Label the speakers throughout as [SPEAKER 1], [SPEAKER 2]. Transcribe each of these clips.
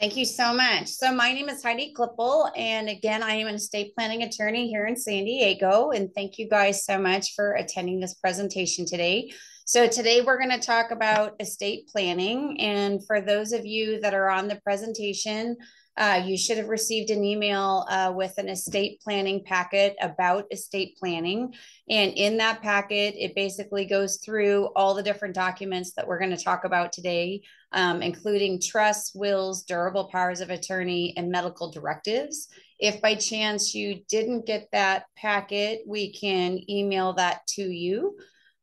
[SPEAKER 1] Thank you so much. So my name is Heidi Klippel, and again, I am an estate planning attorney here in San Diego. And thank you guys so much for attending this presentation today. So today we're going to talk about estate planning. And for those of you that are on the presentation, uh, you should have received an email uh, with an estate planning packet about estate planning. And in that packet, it basically goes through all the different documents that we're going to talk about today, um, including trusts, wills, durable powers of attorney, and medical directives. If by chance you didn't get that packet, we can email that to you.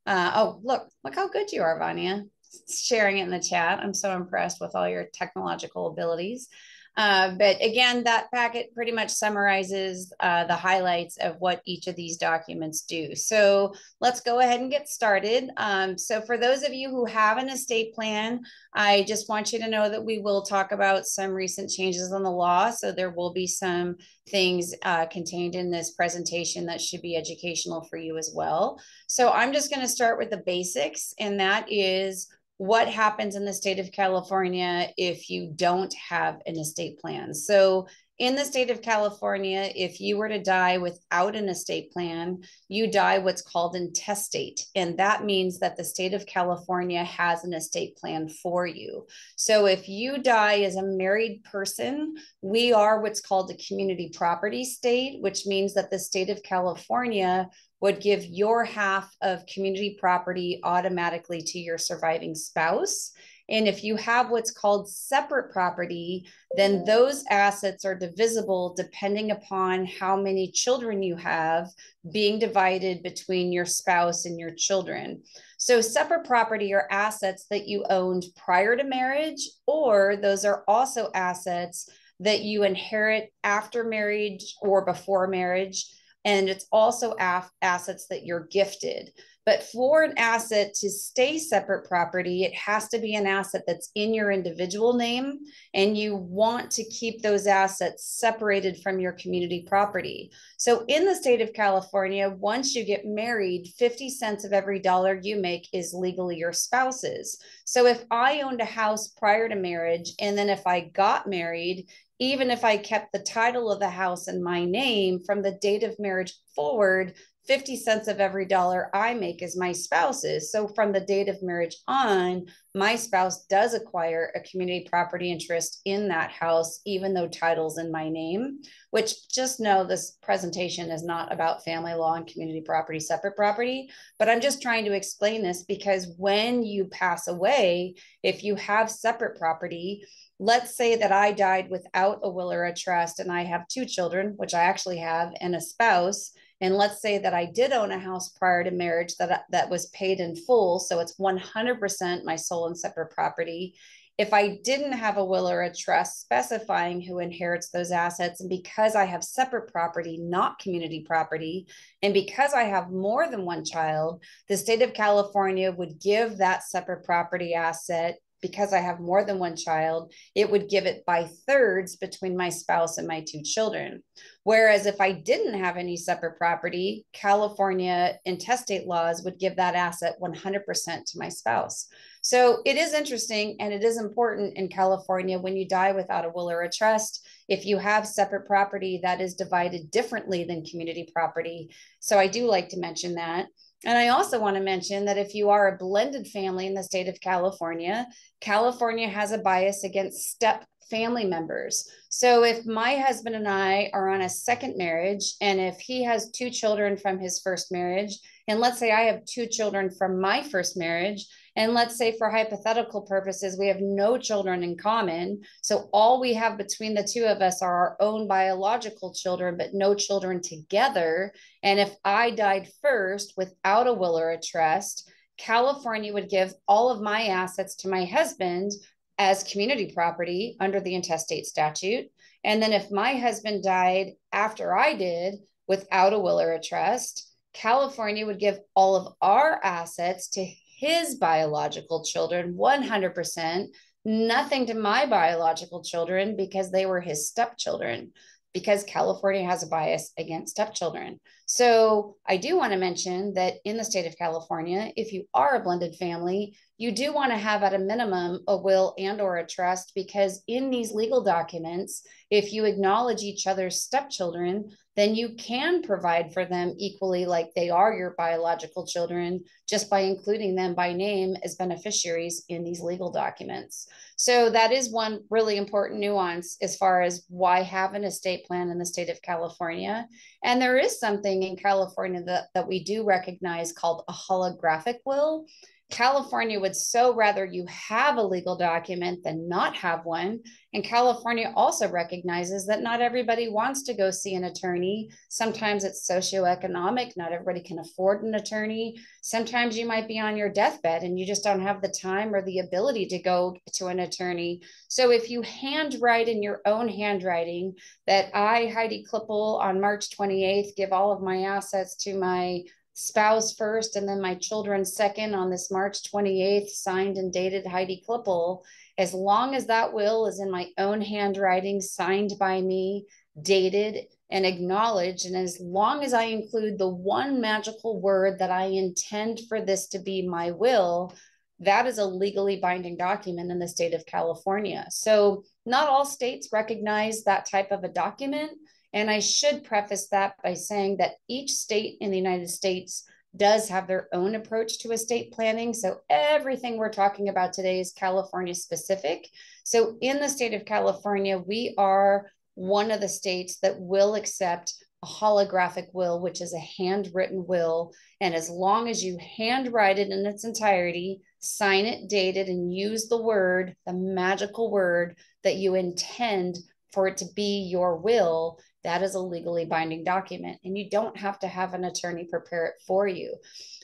[SPEAKER 1] Uh, oh, look, look how good you are, Vanya, sharing it in the chat. I'm so impressed with all your technological abilities. Uh, but again, that packet pretty much summarizes uh, the highlights of what each of these documents do. So let's go ahead and get started. Um, so for those of you who have an estate plan, I just want you to know that we will talk about some recent changes in the law. So there will be some things uh, contained in this presentation that should be educational for you as well. So I'm just going to start with the basics, and that is what happens in the state of California if you don't have an estate plan. So, in the state of California, if you were to die without an estate plan, you die what's called intestate. And that means that the state of California has an estate plan for you. So if you die as a married person, we are what's called a community property state, which means that the state of California would give your half of community property automatically to your surviving spouse. And if you have what's called separate property, then those assets are divisible depending upon how many children you have being divided between your spouse and your children. So, separate property are assets that you owned prior to marriage, or those are also assets that you inherit after marriage or before marriage and it's also assets that you're gifted. But for an asset to stay separate property, it has to be an asset that's in your individual name, and you want to keep those assets separated from your community property. So, in the state of California, once you get married, 50 cents of every dollar you make is legally your spouse's. So, if I owned a house prior to marriage, and then if I got married, even if I kept the title of the house in my name from the date of marriage forward, 50 cents of every dollar I make is my spouse's. So from the date of marriage on, my spouse does acquire a community property interest in that house, even though title's in my name, which just know this presentation is not about family law and community property, separate property. But I'm just trying to explain this because when you pass away, if you have separate property, let's say that I died without a will or a trust and I have two children, which I actually have, and a spouse. And let's say that I did own a house prior to marriage that, uh, that was paid in full. So it's 100% my sole and separate property. If I didn't have a will or a trust specifying who inherits those assets, and because I have separate property, not community property, and because I have more than one child, the state of California would give that separate property asset because I have more than one child, it would give it by thirds between my spouse and my two children. Whereas if I didn't have any separate property, California intestate laws would give that asset 100% to my spouse. So it is interesting and it is important in California when you die without a will or a trust. If you have separate property, that is divided differently than community property. So I do like to mention that. And I also want to mention that if you are a blended family in the state of California, California has a bias against step family members. So if my husband and I are on a second marriage, and if he has two children from his first marriage, and let's say I have two children from my first marriage, and let's say for hypothetical purposes, we have no children in common. So all we have between the two of us are our own biological children, but no children together. And if I died first without a will or a trust, California would give all of my assets to my husband as community property under the intestate statute. And then if my husband died after I did without a will or a trust, California would give all of our assets to his biological children 100%, nothing to my biological children because they were his stepchildren because California has a bias against stepchildren. So I do want to mention that in the state of California, if you are a blended family, you do want to have at a minimum a will and or a trust because in these legal documents if you acknowledge each other's stepchildren then you can provide for them equally like they are your biological children just by including them by name as beneficiaries in these legal documents. So that is one really important nuance as far as why have an estate plan in the state of california. And there is something in california that, that we do recognize called a holographic will California would so rather you have a legal document than not have one. And California also recognizes that not everybody wants to go see an attorney. Sometimes it's socioeconomic, not everybody can afford an attorney. Sometimes you might be on your deathbed and you just don't have the time or the ability to go to an attorney. So if you handwrite in your own handwriting that I, Heidi Klippel, on March 28th, give all of my assets to my spouse first and then my children second on this March 28th, signed and dated Heidi Klippel. As long as that will is in my own handwriting, signed by me, dated, and acknowledged, and as long as I include the one magical word that I intend for this to be my will, that is a legally binding document in the state of California. So, not all states recognize that type of a document. And I should preface that by saying that each state in the United States does have their own approach to estate planning. So everything we're talking about today is California specific. So in the state of California, we are one of the states that will accept a holographic will, which is a handwritten will. And as long as you handwrite it in its entirety, sign it, date it, and use the word, the magical word that you intend for it to be your will, that is a legally binding document and you don't have to have an attorney prepare it for you.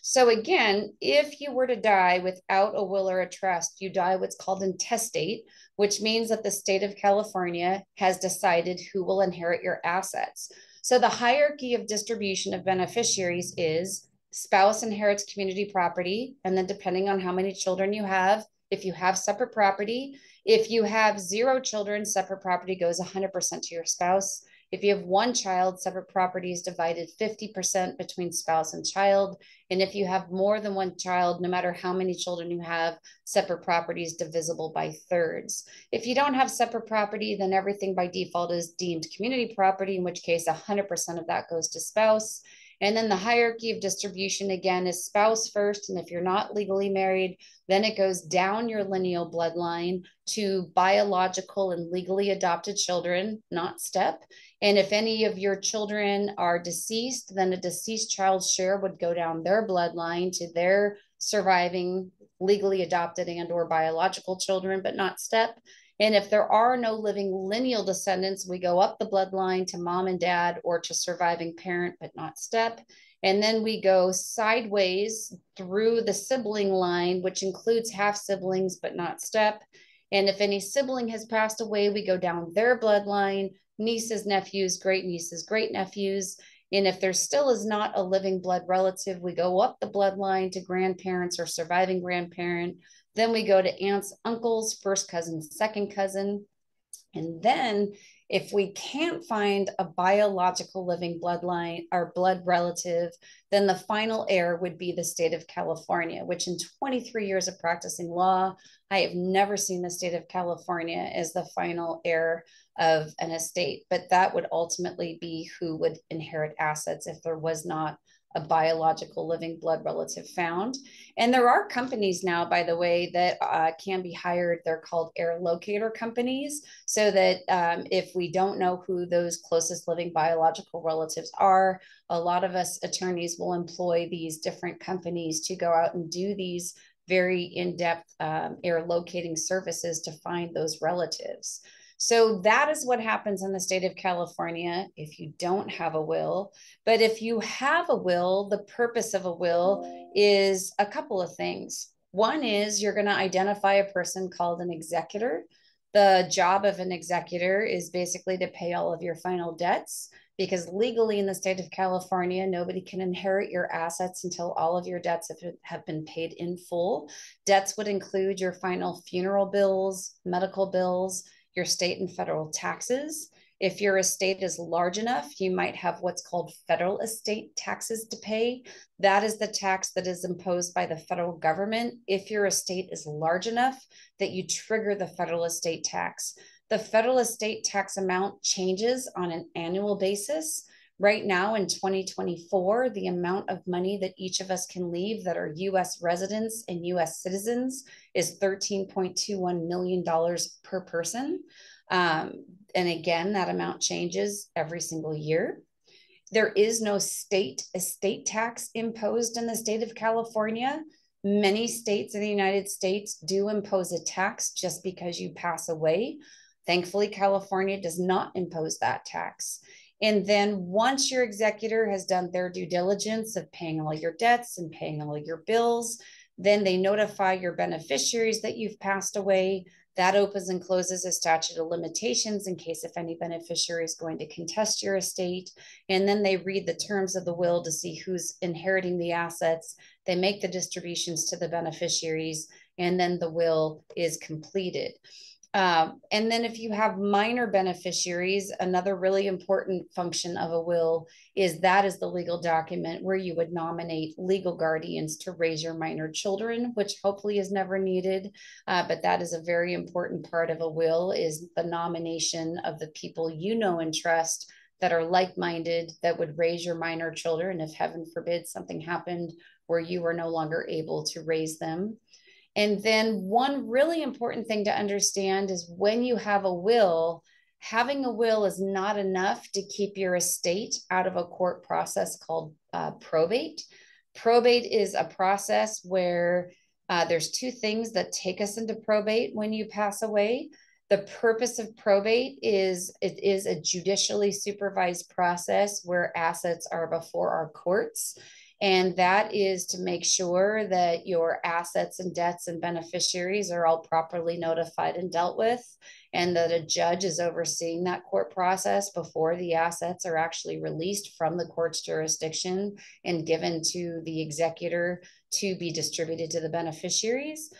[SPEAKER 1] So again, if you were to die without a will or a trust, you die what's called intestate, which means that the state of California has decided who will inherit your assets. So the hierarchy of distribution of beneficiaries is spouse inherits community property and then depending on how many children you have, if you have separate property, if you have zero children, separate property goes 100% to your spouse. If you have one child, separate property is divided 50% between spouse and child. And if you have more than one child, no matter how many children you have, separate property is divisible by thirds. If you don't have separate property, then everything by default is deemed community property, in which case 100% of that goes to spouse. And then the hierarchy of distribution again is spouse first. And if you're not legally married, then it goes down your lineal bloodline to biological and legally adopted children, not step. And if any of your children are deceased, then a deceased child's share would go down their bloodline to their surviving legally adopted and or biological children, but not step. And if there are no living lineal descendants, we go up the bloodline to mom and dad or to surviving parent, but not step. And then we go sideways through the sibling line, which includes half siblings, but not step. And if any sibling has passed away, we go down their bloodline, nieces, nephews, great nieces, great nephews. And if there still is not a living blood relative, we go up the bloodline to grandparents or surviving grandparent, then we go to aunts, uncles, first cousin, second cousin. And then if we can't find a biological living bloodline or blood relative, then the final heir would be the state of California, which in 23 years of practicing law, I have never seen the state of California as the final heir of an estate. But that would ultimately be who would inherit assets if there was not a biological living blood relative found. And there are companies now, by the way, that uh, can be hired. They're called heir locator companies. So that um, if we don't know who those closest living biological relatives are, a lot of us attorneys will employ these different companies to go out and do these very in depth um, heir locating services to find those relatives. So that is what happens in the state of California if you don't have a will. But if you have a will, the purpose of a will is a couple of things. One is you're going to identify a person called an executor. The job of an executor is basically to pay all of your final debts because legally in the state of California, nobody can inherit your assets until all of your debts have, have been paid in full. Debts would include your final funeral bills, medical bills, your state and federal taxes. If your estate is large enough, you might have what's called federal estate taxes to pay. That is the tax that is imposed by the federal government if your estate is large enough that you trigger the federal estate tax. The federal estate tax amount changes on an annual basis. Right now in 2024, the amount of money that each of us can leave that are US residents and US citizens is $13.21 million per person. Um, and again, that amount changes every single year. There is no state estate tax imposed in the state of California. Many states in the United States do impose a tax just because you pass away. Thankfully, California does not impose that tax. And then once your executor has done their due diligence of paying all your debts and paying all your bills, then they notify your beneficiaries that you've passed away. That opens and closes a statute of limitations in case if any beneficiary is going to contest your estate. And then they read the terms of the will to see who's inheriting the assets. They make the distributions to the beneficiaries, and then the will is completed. Um, and then if you have minor beneficiaries, another really important function of a will is that is the legal document where you would nominate legal guardians to raise your minor children, which hopefully is never needed. Uh, but that is a very important part of a will is the nomination of the people you know and trust that are like-minded that would raise your minor children if heaven forbid something happened where you were no longer able to raise them. And then, one really important thing to understand is when you have a will, having a will is not enough to keep your estate out of a court process called uh, probate. Probate is a process where uh, there's two things that take us into probate when you pass away. The purpose of probate is it is a judicially supervised process where assets are before our courts and that is to make sure that your assets and debts and beneficiaries are all properly notified and dealt with, and that a judge is overseeing that court process before the assets are actually released from the court's jurisdiction and given to the executor to be distributed to the beneficiaries.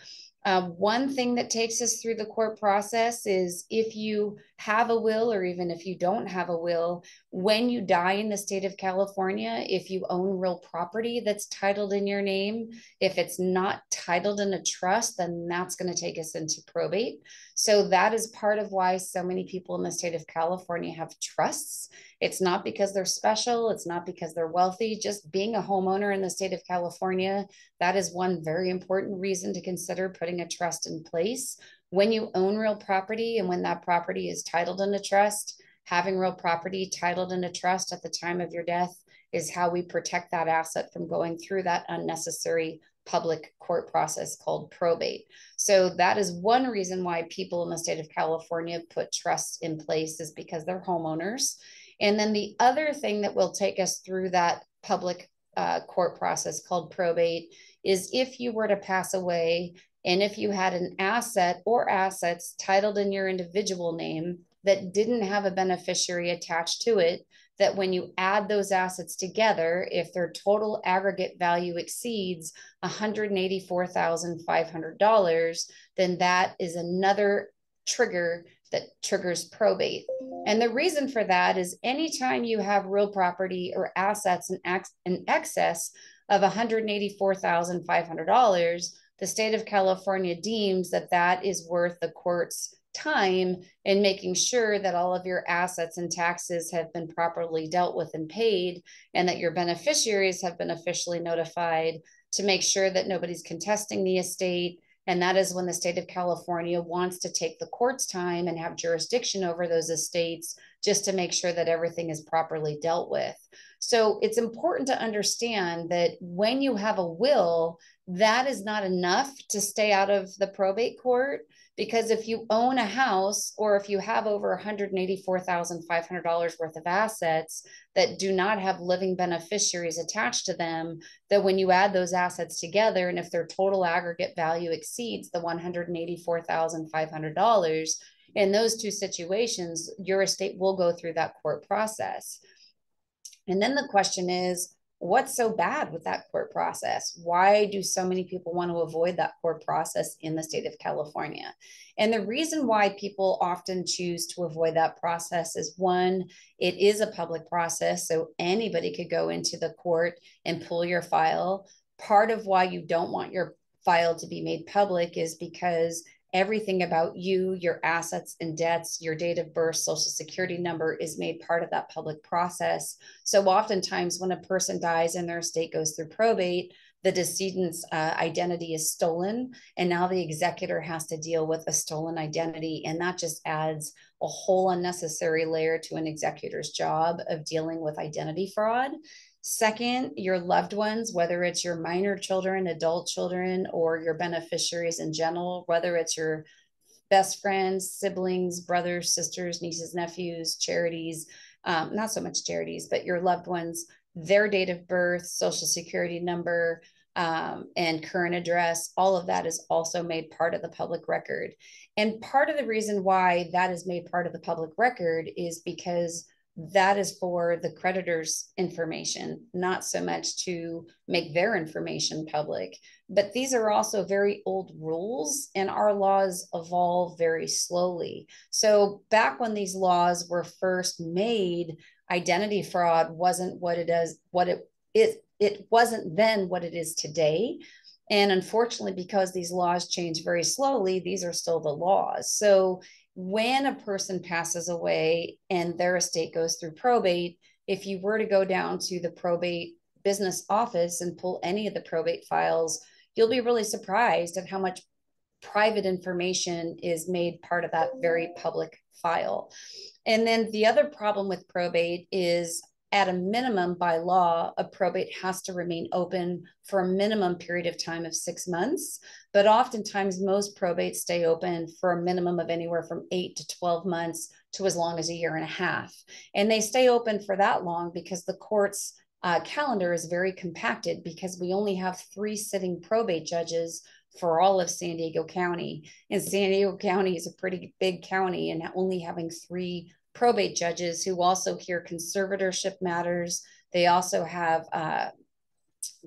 [SPEAKER 1] Um, one thing that takes us through the court process is if you have a will, or even if you don't have a will, when you die in the state of California, if you own real property that's titled in your name, if it's not titled in a trust, then that's going to take us into probate. So that is part of why so many people in the state of California have trusts. It's not because they're special, it's not because they're wealthy. Just being a homeowner in the state of California, that is one very important reason to consider putting a trust in place. When you own real property and when that property is titled in a trust, having real property titled in a trust at the time of your death is how we protect that asset from going through that unnecessary public court process called probate. So that is one reason why people in the state of California put trusts in place is because they're homeowners. And then the other thing that will take us through that public uh, court process called probate is if you were to pass away and if you had an asset or assets titled in your individual name that didn't have a beneficiary attached to it, that when you add those assets together, if their total aggregate value exceeds $184,500, then that is another trigger that triggers probate. And the reason for that is anytime you have real property or assets in, ex- in excess of $184,500, the state of California deems that that is worth the court's time in making sure that all of your assets and taxes have been properly dealt with and paid, and that your beneficiaries have been officially notified to make sure that nobody's contesting the estate. And that is when the state of California wants to take the court's time and have jurisdiction over those estates just to make sure that everything is properly dealt with. So it's important to understand that when you have a will, that is not enough to stay out of the probate court because if you own a house or if you have over $184,500 worth of assets that do not have living beneficiaries attached to them, that when you add those assets together and if their total aggregate value exceeds the $184,500, in those two situations, your estate will go through that court process. And then the question is, what's so bad with that court process? Why do so many people want to avoid that court process in the state of California? And the reason why people often choose to avoid that process is one, it is a public process. So anybody could go into the court and pull your file. Part of why you don't want your file to be made public is because everything about you, your assets and debts, your date of birth, social security number is made part of that public process. So oftentimes when a person dies and their estate goes through probate, the decedent's uh, identity is stolen and now the executor has to deal with a stolen identity and that just adds a whole unnecessary layer to an executor's job of dealing with identity fraud Second, your loved ones, whether it's your minor children, adult children, or your beneficiaries in general, whether it's your best friends, siblings, brothers, sisters, nieces, nephews, charities, um, not so much charities, but your loved ones, their date of birth, social security number, um, and current address, all of that is also made part of the public record. And part of the reason why that is made part of the public record is because that is for the creditor's information, not so much to make their information public. But these are also very old rules, and our laws evolve very slowly. So, back when these laws were first made, identity fraud wasn't what it is, what it it it wasn't then what it is today. And unfortunately, because these laws change very slowly, these are still the laws. So when a person passes away and their estate goes through probate, if you were to go down to the probate business office and pull any of the probate files, you'll be really surprised at how much private information is made part of that very public file. And then the other problem with probate is at a minimum by law, a probate has to remain open for a minimum period of time of six months. But oftentimes, most probates stay open for a minimum of anywhere from eight to 12 months to as long as a year and a half. And they stay open for that long because the court's uh, calendar is very compacted because we only have three sitting probate judges for all of San Diego County. And San Diego County is a pretty big county, and only having three probate judges who also hear conservatorship matters. They also have uh,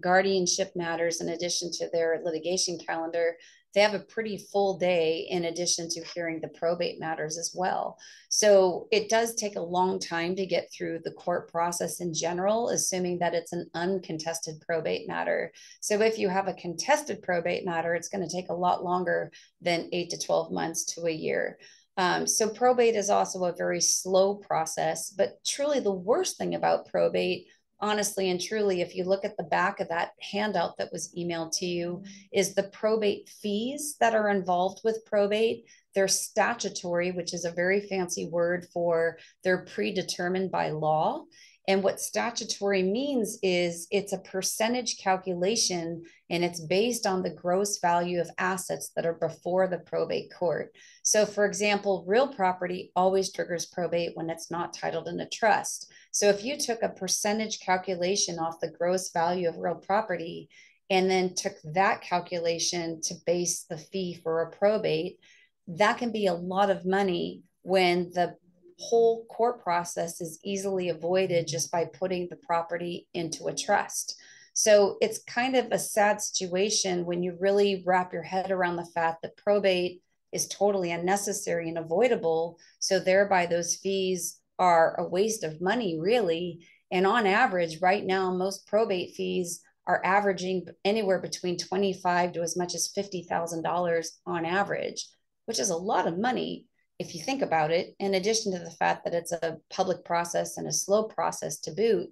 [SPEAKER 1] guardianship matters in addition to their litigation calendar. They have a pretty full day in addition to hearing the probate matters as well. So it does take a long time to get through the court process in general, assuming that it's an uncontested probate matter. So if you have a contested probate matter, it's going to take a lot longer than eight to 12 months to a year. Um, so probate is also a very slow process, but truly the worst thing about probate, honestly and truly, if you look at the back of that handout that was emailed to you, is the probate fees that are involved with probate. They're statutory, which is a very fancy word for they're predetermined by law. And what statutory means is it's a percentage calculation and it's based on the gross value of assets that are before the probate court. So, for example, real property always triggers probate when it's not titled in a trust. So, if you took a percentage calculation off the gross value of real property and then took that calculation to base the fee for a probate, that can be a lot of money when the whole court process is easily avoided mm-hmm. just by putting the property into a trust. So it's kind of a sad situation when you really wrap your head around the fact that probate is totally unnecessary and avoidable. So thereby those fees are a waste of money, really. And on average, right now, most probate fees are averaging anywhere between 25 to as much as $50,000 on average, which is a lot of money if you think about it, in addition to the fact that it's a public process and a slow process to boot,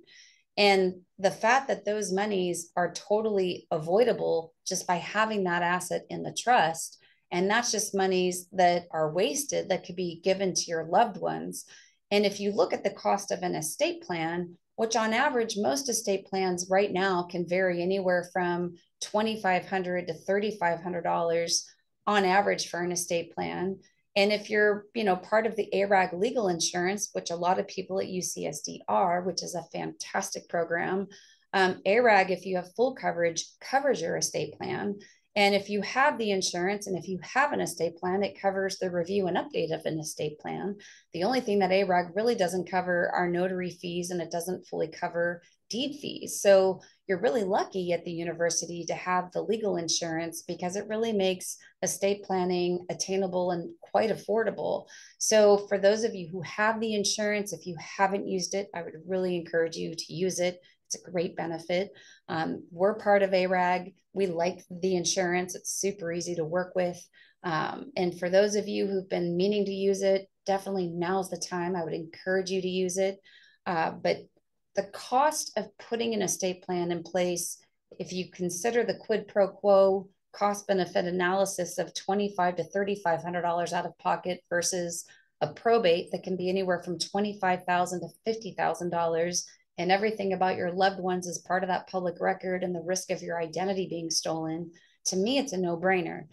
[SPEAKER 1] and the fact that those monies are totally avoidable just by having that asset in the trust, and that's just monies that are wasted that could be given to your loved ones. And if you look at the cost of an estate plan, which on average, most estate plans right now can vary anywhere from 2,500 to $3,500 on average for an estate plan. And if you're, you know, part of the ARAG legal insurance, which a lot of people at UCSD are, which is a fantastic program, um, ARAG, if you have full coverage, covers your estate plan. And if you have the insurance and if you have an estate plan, it covers the review and update of an estate plan. The only thing that ARAG really doesn't cover are notary fees and it doesn't fully cover deed fees. So you're really lucky at the university to have the legal insurance because it really makes estate planning attainable and quite affordable. So, for those of you who have the insurance, if you haven't used it, I would really encourage you to use it. It's a great benefit. Um, we're part of ARAG. We like the insurance, it's super easy to work with. Um, and for those of you who've been meaning to use it, definitely now's the time. I would encourage you to use it. Uh, but the cost of putting an estate plan in place, if you consider the quid pro quo cost benefit analysis of 25 to $3,500 out of pocket versus a probate that can be anywhere from 25,000 to $50,000 and everything about your loved ones is part of that public record and the risk of your identity being stolen, to me, it's a no brainer.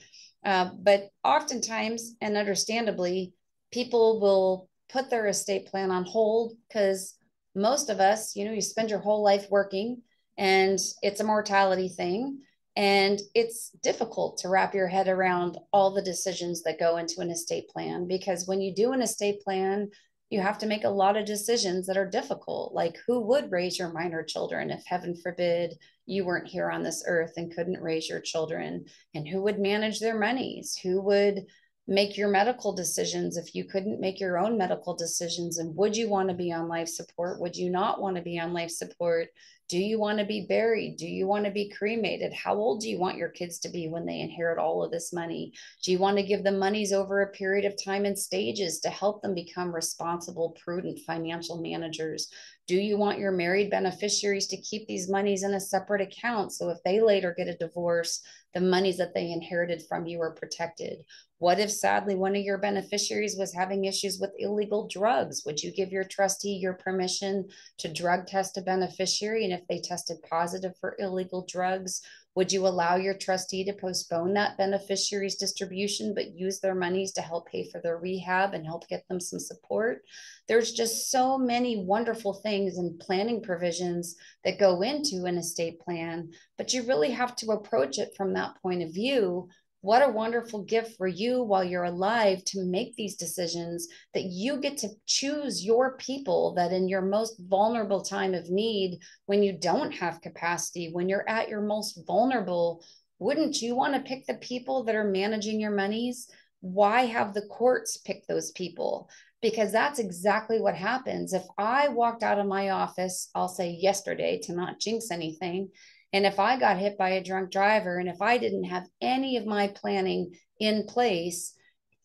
[SPEAKER 1] Uh, but oftentimes, and understandably, people will put their estate plan on hold because most of us, you know, you spend your whole life working and it's a mortality thing. And it's difficult to wrap your head around all the decisions that go into an estate plan because when you do an estate plan, you have to make a lot of decisions that are difficult. Like who would raise your minor children if heaven forbid you weren't here on this earth and couldn't raise your children? And who would manage their monies? Who would make your medical decisions if you couldn't make your own medical decisions and would you want to be on life support? Would you not want to be on life support? Do you want to be buried? Do you want to be cremated? How old do you want your kids to be when they inherit all of this money? Do you want to give them monies over a period of time and stages to help them become responsible prudent financial managers do you want your married beneficiaries to keep these monies in a separate account so if they later get a divorce the monies that they inherited from you are protected what if sadly one of your beneficiaries was having issues with illegal drugs? Would you give your trustee your permission to drug test a beneficiary? And if they tested positive for illegal drugs, would you allow your trustee to postpone that beneficiary's distribution, but use their monies to help pay for their rehab and help get them some support? There's just so many wonderful things and planning provisions that go into an estate plan, but you really have to approach it from that point of view what a wonderful gift for you while you're alive to make these decisions that you get to choose your people that in your most vulnerable time of need, when you don't have capacity, when you're at your most vulnerable, wouldn't you want to pick the people that are managing your monies? Why have the courts pick those people? Because that's exactly what happens. If I walked out of my office, I'll say yesterday to not jinx anything, and if I got hit by a drunk driver and if I didn't have any of my planning in place,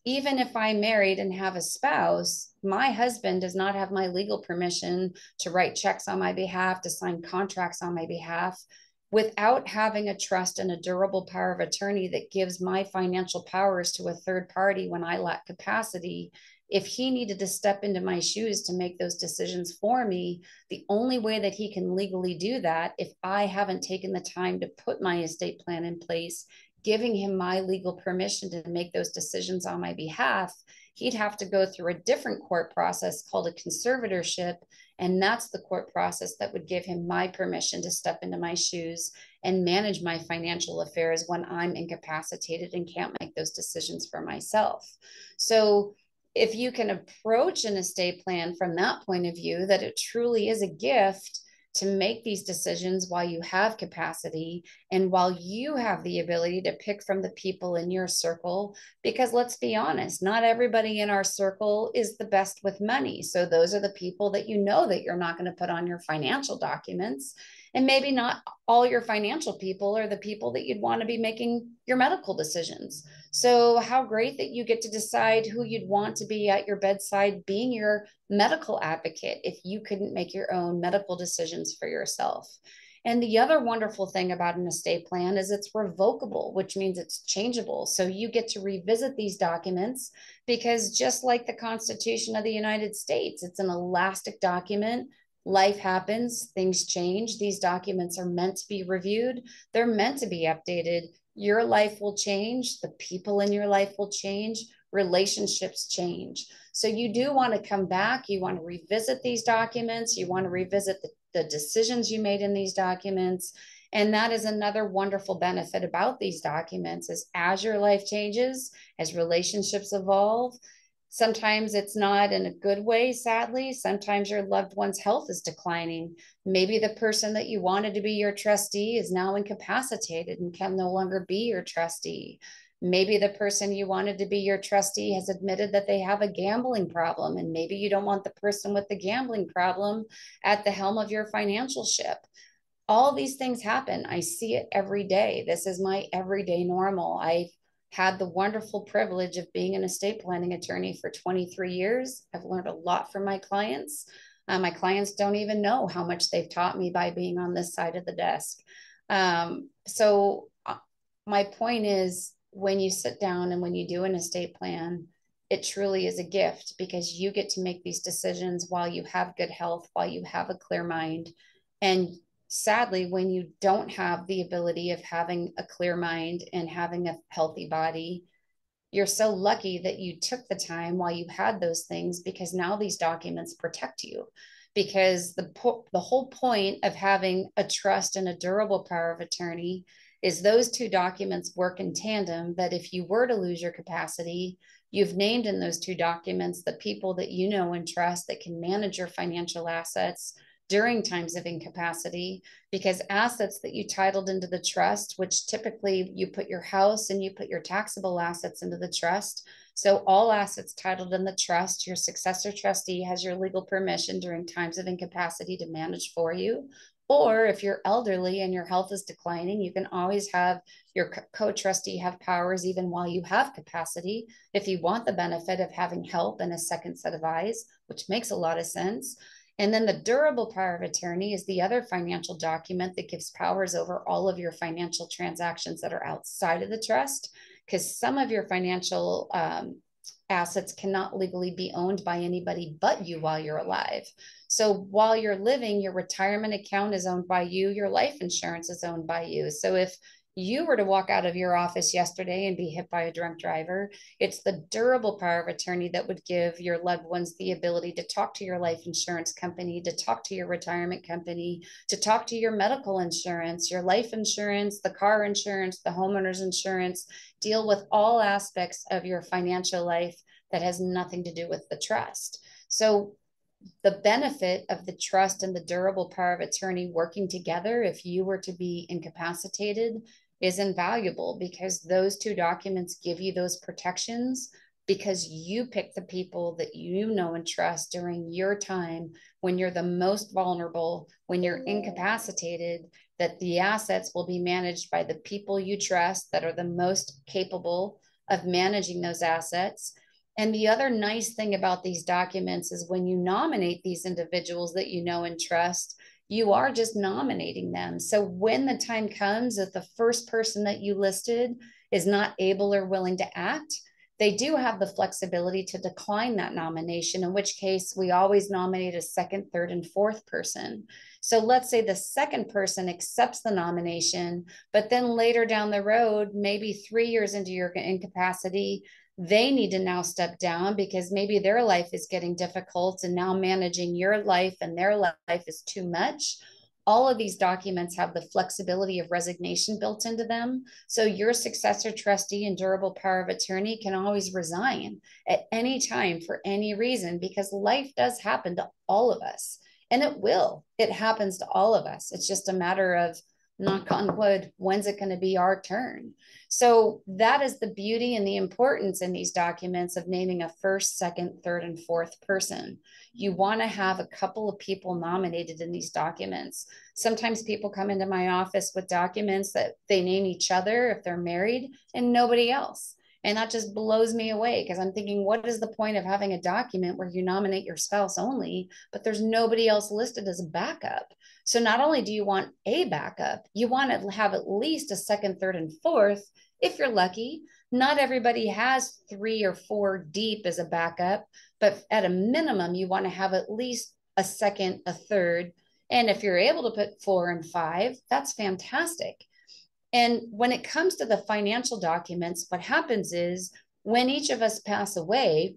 [SPEAKER 1] even if I'm married and have a spouse, my husband does not have my legal permission to write checks on my behalf, to sign contracts on my behalf, without having a trust and a durable power of attorney that gives my financial powers to a third party when I lack capacity if he needed to step into my shoes to make those decisions for me, the only way that he can legally do that, if I haven't taken the time to put my estate plan in place, giving him my legal permission to make those decisions on my behalf, he'd have to go through a different court process called a conservatorship. And that's the court process that would give him my permission to step into my shoes and manage my financial affairs when I'm incapacitated and can't make those decisions for myself. So if you can approach an estate plan from that point of view, that it truly is a gift to make these decisions while you have capacity and while you have the ability to pick from the people in your circle. Because let's be honest, not everybody in our circle is the best with money. So those are the people that you know that you're not going to put on your financial documents. And maybe not all your financial people are the people that you'd want to be making your medical decisions. So, how great that you get to decide who you'd want to be at your bedside, being your medical advocate if you couldn't make your own medical decisions for yourself. And the other wonderful thing about an estate plan is it's revocable, which means it's changeable. So you get to revisit these documents because just like the Constitution of the United States, it's an elastic document life happens, things change. These documents are meant to be reviewed, they're meant to be updated. Your life will change, the people in your life will change, relationships change. So you do want to come back, you want to revisit these documents, you want to revisit the, the decisions you made in these documents. And that is another wonderful benefit about these documents is as your life changes, as relationships evolve, Sometimes it's not in a good way, sadly. Sometimes your loved one's health is declining. Maybe the person that you wanted to be your trustee is now incapacitated and can no longer be your trustee. Maybe the person you wanted to be your trustee has admitted that they have a gambling problem, and maybe you don't want the person with the gambling problem at the helm of your financial ship. All these things happen. I see it every day. This is my everyday normal. I've had the wonderful privilege of being an estate planning attorney for 23 years. I've learned a lot from my clients. Uh, my clients don't even know how much they've taught me by being on this side of the desk. Um, so, uh, my point is when you sit down and when you do an estate plan, it truly is a gift because you get to make these decisions while you have good health, while you have a clear mind. And sadly, when you don't have the ability of having a clear mind and having a healthy body, you're so lucky that you took the time while you had those things because now these documents protect you. Because the po- the whole point of having a trust and a durable power of attorney is those two documents work in tandem that if you were to lose your capacity you've named in those two documents the people that you know and trust that can manage your financial assets during times of incapacity because assets that you titled into the trust, which typically you put your house and you put your taxable assets into the trust. So, all assets titled in the trust, your successor trustee has your legal permission during times of incapacity to manage for you. Or if you're elderly and your health is declining, you can always have your co trustee have powers even while you have capacity if you want the benefit of having help and a second set of eyes, which makes a lot of sense. And then the durable power of attorney is the other financial document that gives powers over all of your financial transactions that are outside of the trust, because some of your financial um, assets cannot legally be owned by anybody but you while you're alive. So while you're living, your retirement account is owned by you, your life insurance is owned by you. So if you were to walk out of your office yesterday and be hit by a drunk driver, it's the durable power of attorney that would give your loved ones the ability to talk to your life insurance company, to talk to your retirement company, to talk to your medical insurance, your life insurance, the car insurance, the homeowner's insurance, deal with all aspects of your financial life that has nothing to do with the trust. So the benefit of the trust and the durable power of attorney working together if you were to be incapacitated is invaluable because those two documents give you those protections because you pick the people that you know and trust during your time when you're the most vulnerable, when you're incapacitated, that the assets will be managed by the people you trust that are the most capable of managing those assets. And the other nice thing about these documents is when you nominate these individuals that you know and trust, you are just nominating them. So when the time comes that the first person that you listed is not able or willing to act, they do have the flexibility to decline that nomination, in which case we always nominate a second, third, and fourth person. So let's say the second person accepts the nomination, but then later down the road, maybe three years into your incapacity, they need to now step down because maybe their life is getting difficult and now managing your life and their life is too much. All of these documents have the flexibility of resignation built into them. So your successor trustee and durable power of attorney can always resign at any time for any reason because life does happen to all of us. And it will. It happens to all of us. It's just a matter of knock on wood, when's it going to be our turn? So that is the beauty and the importance in these documents of naming a first, second, third, and fourth person. You want to have a couple of people nominated in these documents. Sometimes people come into my office with documents that they name each other if they're married and nobody else. And that just blows me away because I'm thinking, what is the point of having a document where you nominate your spouse only, but there's nobody else listed as a backup? So not only do you want a backup, you want to have at least a second, third, and fourth if you're lucky. Not everybody has three or four deep as a backup, but at a minimum, you want to have at least a second, a third. And if you're able to put four and five, that's fantastic. And when it comes to the financial documents, what happens is when each of us pass away,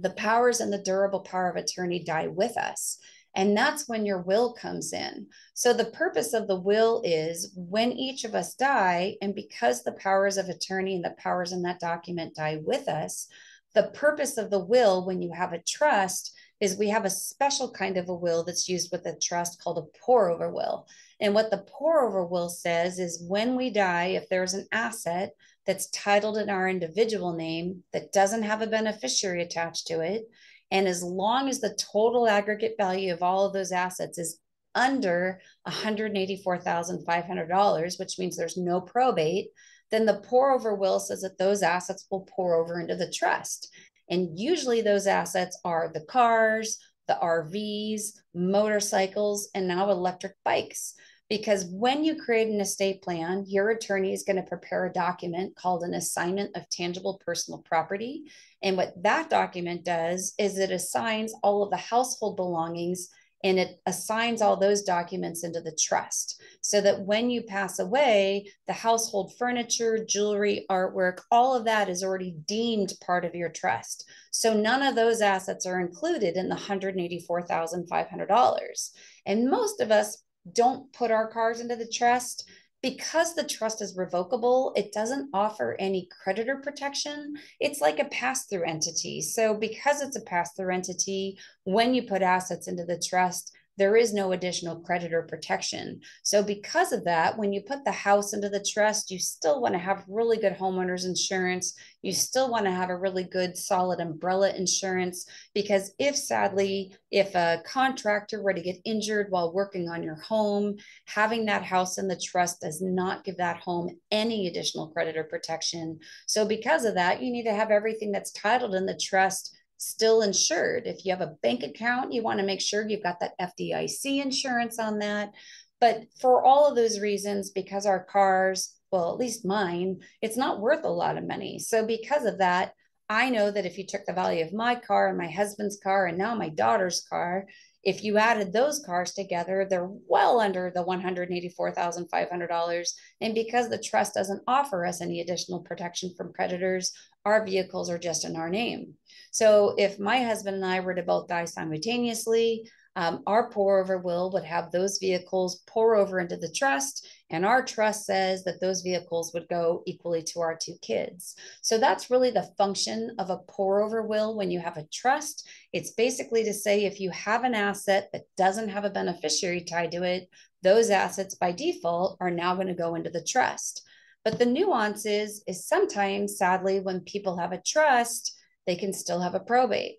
[SPEAKER 1] the powers and the durable power of attorney die with us. And that's when your will comes in. So, the purpose of the will is when each of us die, and because the powers of attorney and the powers in that document die with us, The purpose of the will when you have a trust is we have a special kind of a will that's used with a trust called a pour over will. And what the pour over will says is when we die, if there's an asset that's titled in our individual name that doesn't have a beneficiary attached to it, and as long as the total aggregate value of all of those assets is under $184,500, which means there's no probate, then the pour over will says that those assets will pour over into the trust. And usually those assets are the cars, the RVs, motorcycles, and now electric bikes. Because when you create an estate plan, your attorney is going to prepare a document called an assignment of tangible personal property. And what that document does is it assigns all of the household belongings and it assigns all those documents into the trust so that when you pass away, the household furniture, jewelry, artwork, all of that is already deemed part of your trust. So none of those assets are included in the $184,500. And most of us don't put our cars into the trust because the trust is revocable, it doesn't offer any creditor protection. It's like a pass through entity. So, because it's a pass through entity, when you put assets into the trust, there is no additional creditor protection. So, because of that, when you put the house into the trust, you still want to have really good homeowners insurance. You still want to have a really good, solid umbrella insurance because if sadly, if a contractor were to get injured while working on your home, having that house in the trust does not give that home any additional creditor protection. So, because of that, you need to have everything that's titled in the trust still insured. If you have a bank account, you want to make sure you've got that FDIC insurance on that. But for all of those reasons, because our cars, well, at least mine, it's not worth a lot of money. So because of that, I know that if you took the value of my car and my husband's car and now my daughter's car, if you added those cars together, they're well under the $184,500. And because the trust doesn't offer us any additional protection from creditors, our vehicles are just in our name. So if my husband and I were to both die simultaneously, um, our pour over will would have those vehicles pour over into the trust, and our trust says that those vehicles would go equally to our two kids. So that's really the function of a pour over will when you have a trust. It's basically to say if you have an asset that doesn't have a beneficiary tied to it, those assets by default are now going to go into the trust. But the nuance is, is sometimes, sadly, when people have a trust, they can still have a probate.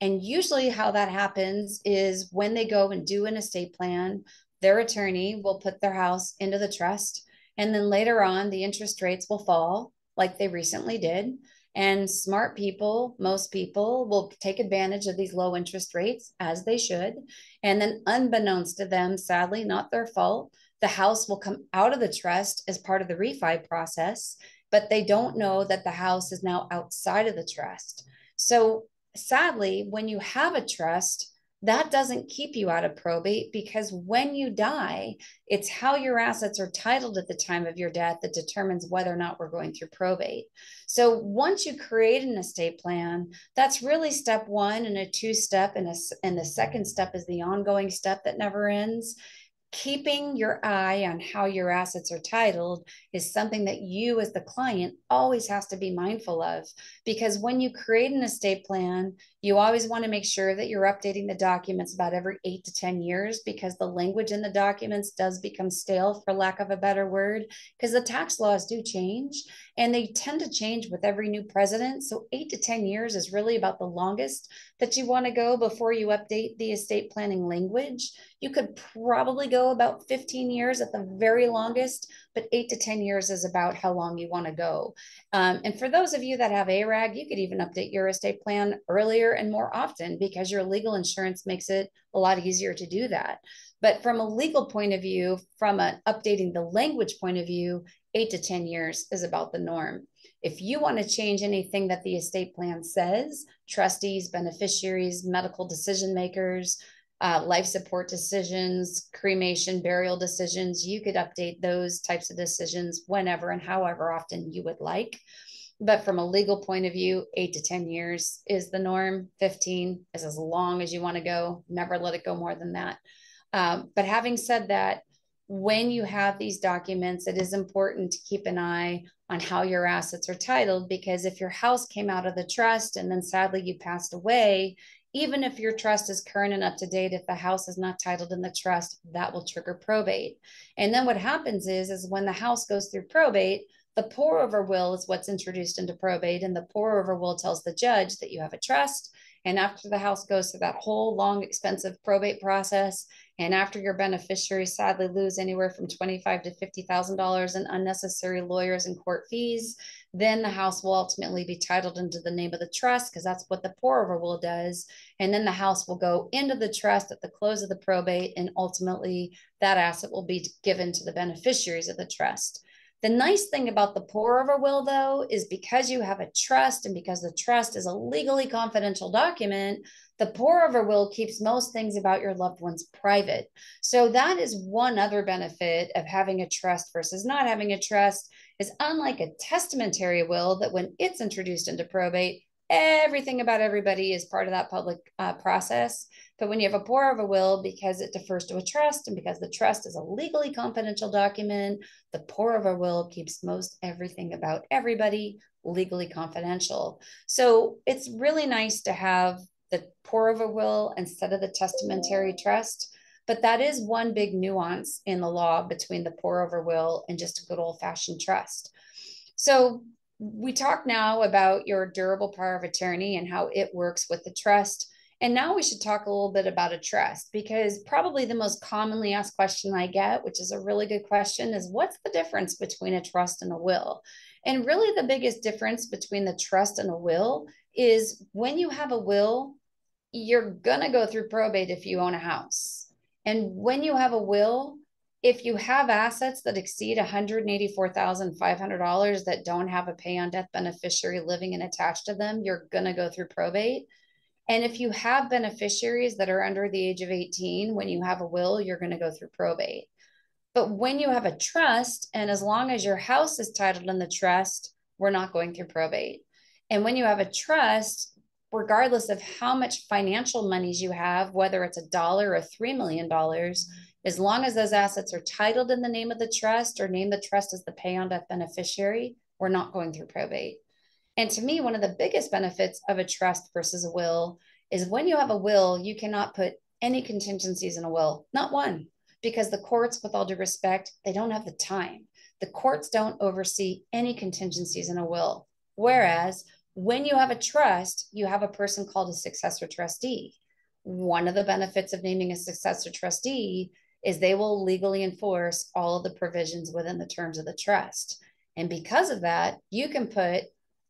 [SPEAKER 1] And usually, how that happens is when they go and do an estate plan, their attorney will put their house into the trust. And then later on, the interest rates will fall like they recently did. And smart people, most people, will take advantage of these low interest rates as they should. And then, unbeknownst to them, sadly, not their fault, the house will come out of the trust as part of the refi process, but they don't know that the house is now outside of the trust. So sadly, when you have a trust, that doesn't keep you out of probate because when you die, it's how your assets are titled at the time of your death that determines whether or not we're going through probate. So once you create an estate plan, that's really step one and a two step, and, a, and the second step is the ongoing step that never ends keeping your eye on how your assets are titled is something that you as the client always has to be mindful of because when you create an estate plan you always want to make sure that you're updating the documents about every 8 to 10 years because the language in the documents does become stale for lack of a better word because the tax laws do change and they tend to change with every new president. So 8 to 10 years is really about the longest that you want to go before you update the estate planning language. You could probably go about 15 years at the very longest, but eight to 10 years is about how long you want to go. Um, and for those of you that have ARAG, you could even update your estate plan earlier and more often because your legal insurance makes it a lot easier to do that. But from a legal point of view, from an updating the language point of view, eight to 10 years is about the norm. If you want to change anything that the estate plan says, trustees, beneficiaries, medical decision makers, uh, life support decisions, cremation, burial decisions. You could update those types of decisions whenever and however often you would like. But from a legal point of view, eight to 10 years is the norm. 15 is as long as you want to go. Never let it go more than that. Um, but having said that, when you have these documents, it is important to keep an eye on how your assets are titled because if your house came out of the trust and then sadly you passed away, even if your trust is current and up to date, if the house is not titled in the trust, that will trigger probate. And then what happens is, is when the house goes through probate, the pour over will is what's introduced into probate, and the pour over will tells the judge that you have a trust and after the house goes through that whole long, expensive probate process, and after your beneficiaries sadly lose anywhere from twenty-five to fifty thousand dollars in unnecessary lawyers and court fees, then the house will ultimately be titled into the name of the trust because that's what the pour over will does. And then the house will go into the trust at the close of the probate, and ultimately that asset will be given to the beneficiaries of the trust. The nice thing about the pour over will, though, is because you have a trust and because the trust is a legally confidential document, the pour over will keeps most things about your loved ones private. So that is one other benefit of having a trust versus not having a trust is unlike a testamentary will that when it's introduced into probate, everything about everybody is part of that public uh, process. But when you have a pour over will, because it defers to a trust and because the trust is a legally confidential document, the pour over will keeps most everything about everybody legally confidential. So it's really nice to have the pour over will instead of the testamentary trust. But that is one big nuance in the law between the pour over will and just a good old fashioned trust. So we talk now about your durable power of attorney and how it works with the trust. And now we should talk a little bit about a trust because probably the most commonly asked question I get, which is a really good question, is what's the difference between a trust and a will? And really, the biggest difference between the trust and a will is when you have a will, you're going to go through probate if you own a house. And when you have a will, if you have assets that exceed $184,500 that don't have a pay on death beneficiary living and attached to them, you're going to go through probate. And if you have beneficiaries that are under the age of 18, when you have a will, you're going to go through probate. But when you have a trust, and as long as your house is titled in the trust, we're not going through probate. And when you have a trust, regardless of how much financial monies you have, whether it's a dollar or $3 million, as long as those assets are titled in the name of the trust or name the trust as the pay on death beneficiary, we're not going through probate. And to me, one of the biggest benefits of a trust versus a will is when you have a will, you cannot put any contingencies in a will, not one, because the courts, with all due respect, they don't have the time. The courts don't oversee any contingencies in a will. Whereas when you have a trust, you have a person called a successor trustee. One of the benefits of naming a successor trustee is they will legally enforce all of the provisions within the terms of the trust. And because of that, you can put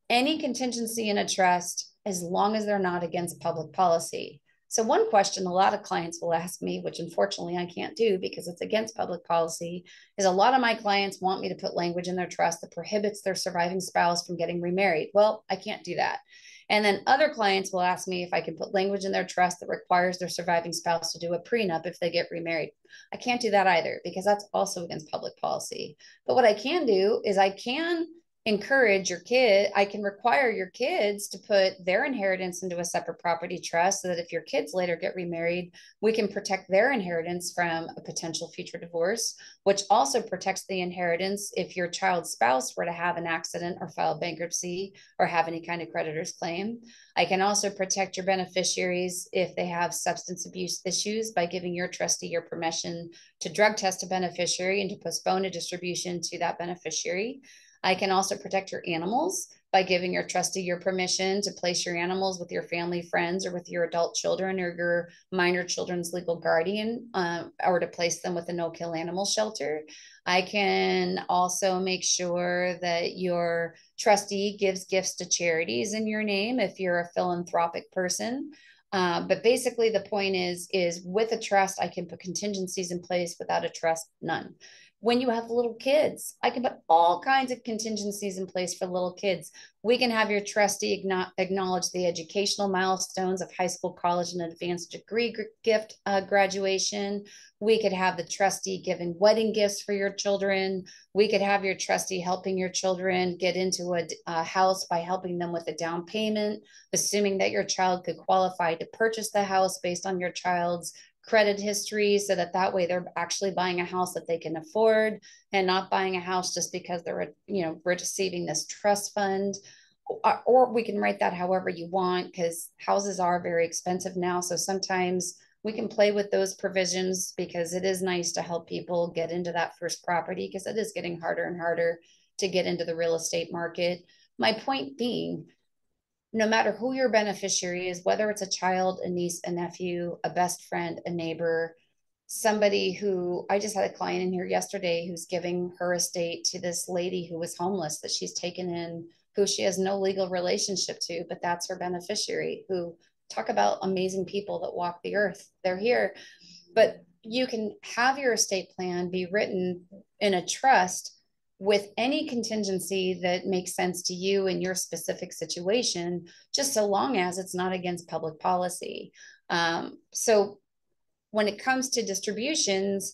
[SPEAKER 1] any contingency in a trust as long as they're not against public policy. So, one question a lot of clients will ask me, which unfortunately I can't do because it's against public policy, is a lot of my clients want me to put language in their trust that prohibits their surviving spouse from getting remarried. Well, I can't do that. And then other clients will ask me if I can put language in their trust that requires their surviving spouse to do a prenup if they get remarried. I can't do that either because that's also against public policy. But what I can do is I can encourage your kid i can require your kids to put their inheritance into a separate property trust so that if your kids later get remarried we can protect their inheritance from a potential future divorce which also protects the inheritance if your child's spouse were to have an accident or file bankruptcy or have any kind of creditor's claim. I can also protect your beneficiaries if they have substance abuse issues by giving your trustee your permission to drug test a beneficiary and to postpone a distribution to that beneficiary I can also protect your animals by giving your trustee your permission to place your animals with your family, friends, or with your adult children or your minor children's legal guardian, uh, or to place them with a no kill animal shelter. I can also make sure that your trustee gives gifts to charities in your name if you're a philanthropic person. Uh, but basically, the point is, is with a trust, I can put contingencies in place. Without a trust, none when you have little kids. I can put all kinds of contingencies in place for little kids. We can have your trustee acknowledge the educational milestones of high school, college, and advanced degree gift uh, graduation. We could have the trustee giving wedding gifts for your children. We could have your trustee helping your children get into a, a house by helping them with a down payment, assuming that your child could qualify to purchase the house based on your child's credit history so that that way they're actually buying a house that they can afford and not buying a house just because they're you know receiving this trust fund. Or, or we can write that however you want because houses are very expensive now. So sometimes we can play with those provisions because it is nice to help people get into that first property because it is getting harder and harder to get into the real estate market. My point being no matter who your beneficiary is, whether it's a child, a niece, a nephew, a best friend, a neighbor, somebody who I just had a client in here yesterday who's giving her estate to this lady who was homeless that she's taken in, who she has no legal relationship to, but that's her beneficiary who talk about amazing people that walk the earth. They're here. But you can have your estate plan be written in a trust with any contingency that makes sense to you in your specific situation, just so long as it's not against public policy. Um, so when it comes to distributions,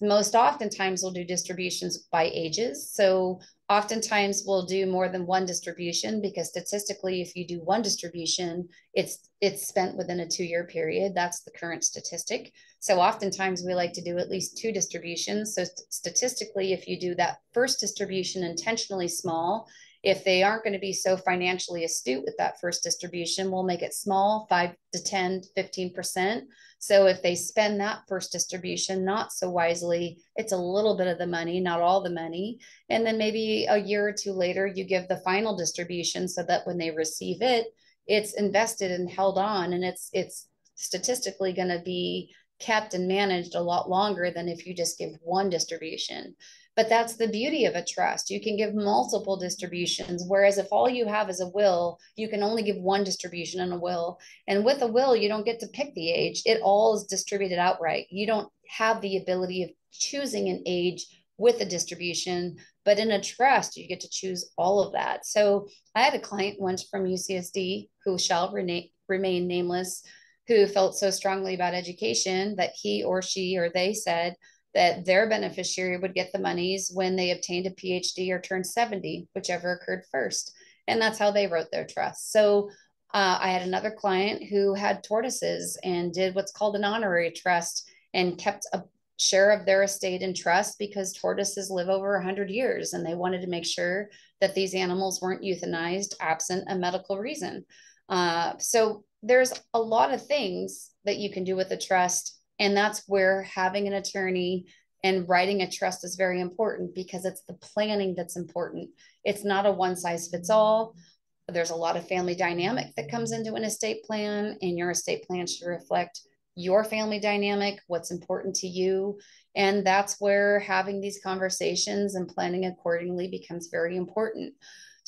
[SPEAKER 1] most oftentimes we'll do distributions by ages. So oftentimes we'll do more than one distribution because statistically, if you do one distribution, it's it's spent within a two-year period. That's the current statistic. So oftentimes we like to do at least two distributions. So st statistically, if you do that first distribution intentionally small, if they aren't going to be so financially astute with that first distribution, we'll make it small, five to 10, 15%. So if they spend that first distribution not so wisely, it's a little bit of the money, not all the money. And then maybe a year or two later, you give the final distribution so that when they receive it, it's invested and held on and it's it's statistically going to be kept and managed a lot longer than if you just give one distribution. But that's the beauty of a trust. You can give multiple distributions. Whereas if all you have is a will, you can only give one distribution in a will. And with a will, you don't get to pick the age, it all is distributed outright. You don't have the ability of choosing an age with a distribution, but in a trust, you get to choose all of that. So I had a client once from UCSD who shall remain, remain nameless who felt so strongly about education that he or she or they said that their beneficiary would get the monies when they obtained a PhD or turned 70, whichever occurred first. And that's how they wrote their trust. So uh, I had another client who had tortoises and did what's called an honorary trust and kept a share of their estate in trust because tortoises live over 100 years and they wanted to make sure that these animals weren't euthanized absent a medical reason. Uh, so there's a lot of things that you can do with a trust. And that's where having an attorney and writing a trust is very important because it's the planning that's important. It's not a one size fits all. There's a lot of family dynamic that comes into an estate plan, and your estate plan should reflect your family dynamic, what's important to you. And that's where having these conversations and planning accordingly becomes very important.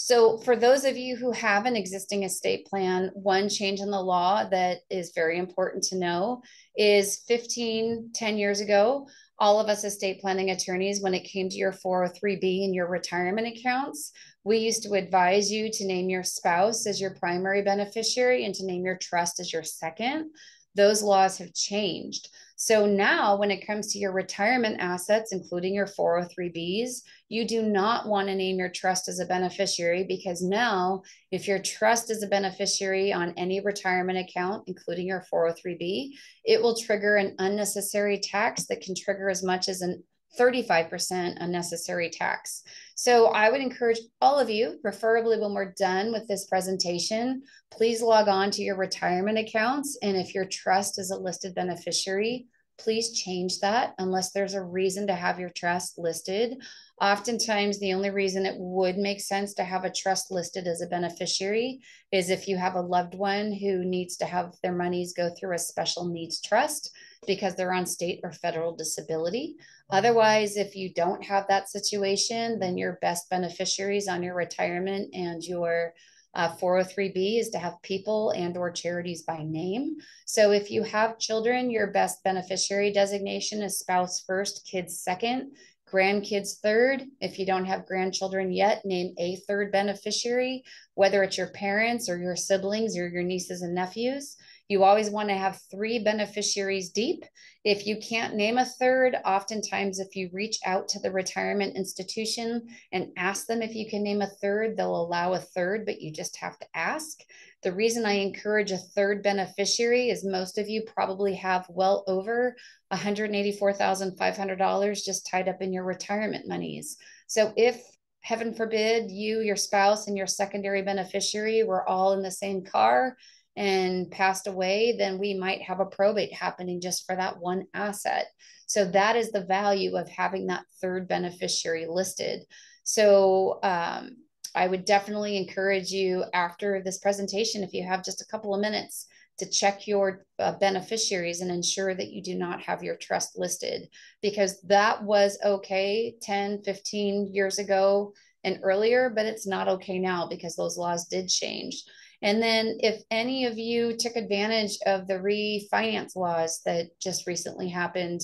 [SPEAKER 1] So, for those of you who have an existing estate plan, one change in the law that is very important to know is 15, 10 years ago, all of us estate planning attorneys, when it came to your 403B and your retirement accounts, we used to advise you to name your spouse as your primary beneficiary and to name your trust as your second. Those laws have changed. So now, when it comes to your retirement assets, including your 403Bs, you do not want to name your trust as a beneficiary because now, if your trust is a beneficiary on any retirement account, including your 403B, it will trigger an unnecessary tax that can trigger as much as an 35% unnecessary tax. So I would encourage all of you, preferably when we're done with this presentation, please log on to your retirement accounts. And if your trust is a listed beneficiary, please change that unless there's a reason to have your trust listed. Oftentimes, the only reason it would make sense to have a trust listed as a beneficiary is if you have a loved one who needs to have their monies go through a special needs trust because they're on state or federal disability. Otherwise, if you don't have that situation, then your best beneficiaries on your retirement and your uh, 403b is to have people and or charities by name. So if you have children, your best beneficiary designation is spouse first, kids second, grandkids third. If you don't have grandchildren yet, name a third beneficiary, whether it's your parents or your siblings or your nieces and nephews. You always want to have three beneficiaries deep. If you can't name a third, oftentimes if you reach out to the retirement institution and ask them if you can name a third, they'll allow a third, but you just have to ask The reason I encourage a third beneficiary is most of you probably have well over $184,500 just tied up in your retirement monies. So if heaven forbid you, your spouse, and your secondary beneficiary were all in the same car and passed away, then we might have a probate happening just for that one asset. So that is the value of having that third beneficiary listed. So um, I would definitely encourage you after this presentation, if you have just a couple of minutes, to check your uh, beneficiaries and ensure that you do not have your trust listed because that was okay 10, 15 years ago and earlier, but it's not okay now because those laws did change. And then if any of you took advantage of the refinance laws that just recently happened,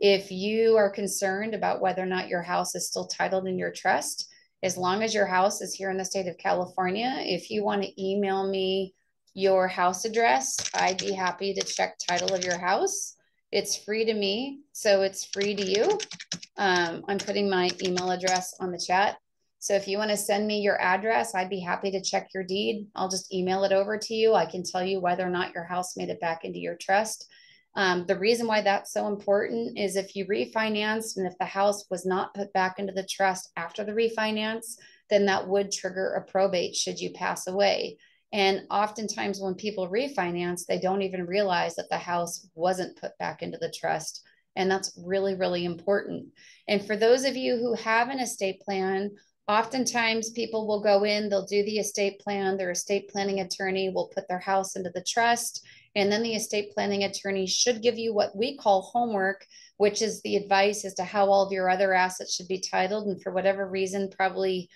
[SPEAKER 1] if you are concerned about whether or not your house is still titled in your trust, as long as your house is here in the state of California, if you want to email me your house address, I'd be happy to check title of your house. It's free to me, so it's free to you. Um, I'm putting my email address on the chat. So if you want to send me your address, I'd be happy to check your deed. I'll just email it over to you. I can tell you whether or not your house made it back into your trust. Um, the reason why that's so important is if you refinance and if the house was not put back into the trust after the refinance, then that would trigger a probate should you pass away. And oftentimes, when people refinance, they don't even realize that the house wasn't put back into the trust. And that's really, really important. And for those of you who have an estate plan, oftentimes people will go in, they'll do the estate plan, their estate planning attorney will put their house into the trust and then the estate planning attorney should give you what we call homework, which is the advice as to how all of your other assets should be titled. And for whatever reason, probably,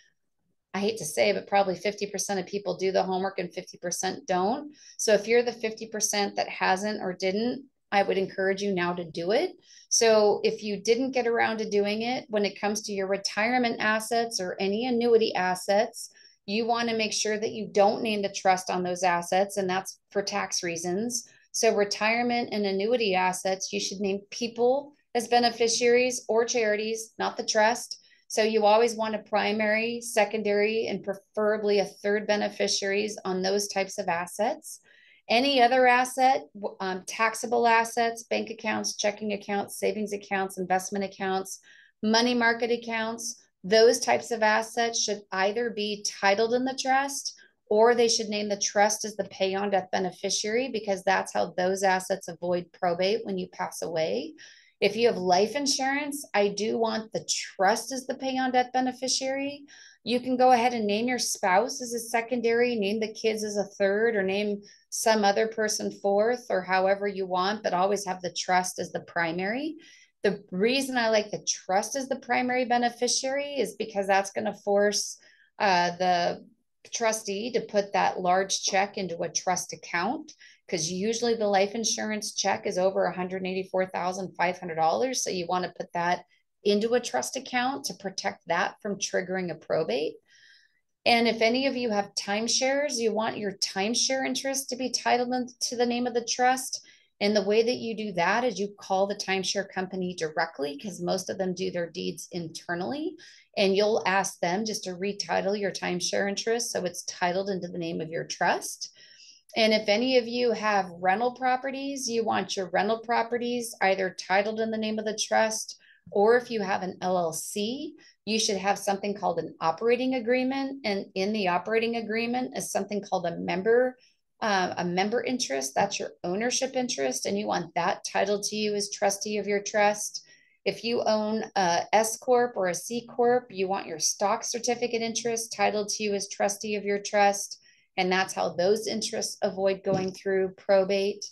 [SPEAKER 1] I hate to say, but probably 50% of people do the homework and 50% don't. So if you're the 50% that hasn't or didn't, I would encourage you now to do it. So if you didn't get around to doing it, when it comes to your retirement assets or any annuity assets, you want to make sure that you don't name the trust on those assets, and that's for tax reasons. So, retirement and annuity assets, you should name people as beneficiaries or charities, not the trust. So, you always want a primary, secondary, and preferably a third beneficiaries on those types of assets. Any other asset, um, taxable assets, bank accounts, checking accounts, savings accounts, investment accounts, money market accounts, those types of assets should either be titled in the trust or they should name the trust as the pay on death beneficiary because that's how those assets avoid probate when you pass away. If you have life insurance, I do want the trust as the pay on death beneficiary. You can go ahead and name your spouse as a secondary, name the kids as a third, or name some other person fourth, or however you want, but always have the trust as the primary. The reason I like the trust as the primary beneficiary is because that's going to force uh, the trustee to put that large check into a trust account because usually the life insurance check is over $184,500. So you want to put that into a trust account to protect that from triggering a probate. And if any of you have timeshares, you want your timeshare interest to be titled to the name of the trust. And the way that you do that is you call the timeshare company directly because most of them do their deeds internally. And you'll ask them just to retitle your timeshare interest so it's titled into the name of your trust. And if any of you have rental properties, you want your rental properties either titled in the name of the trust, or if you have an LLC, you should have something called an operating agreement. And in the operating agreement is something called a member uh, a member interest, that's your ownership interest, and you want that titled to you as trustee of your trust. If you own a S Corp or a C Corp, you want your stock certificate interest titled to you as trustee of your trust. And that's how those interests avoid going through probate.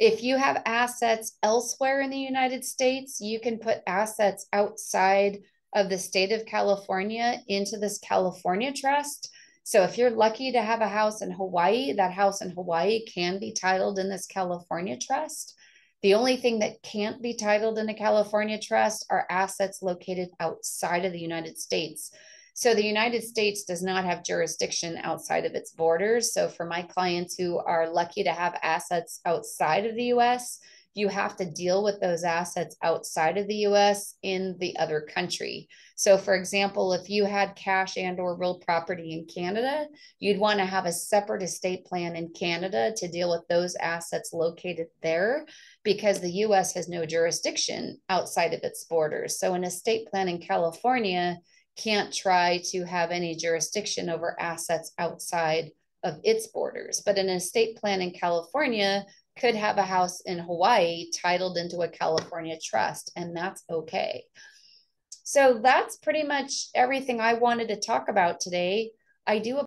[SPEAKER 1] If you have assets elsewhere in the United States, you can put assets outside of the state of California into this California trust. So if you're lucky to have a house in Hawaii, that house in Hawaii can be titled in this California trust. The only thing that can't be titled in a California trust are assets located outside of the United States. So the United States does not have jurisdiction outside of its borders. So for my clients who are lucky to have assets outside of the US, you have to deal with those assets outside of the US in the other country. So for example, if you had cash and or real property in Canada, you'd want to have a separate estate plan in Canada to deal with those assets located there because the US has no jurisdiction outside of its borders. So an estate plan in California can't try to have any jurisdiction over assets outside of its borders. But an estate plan in California could have a house in Hawaii titled into a California trust, and that's okay. So that's pretty much everything I wanted to talk about today. I do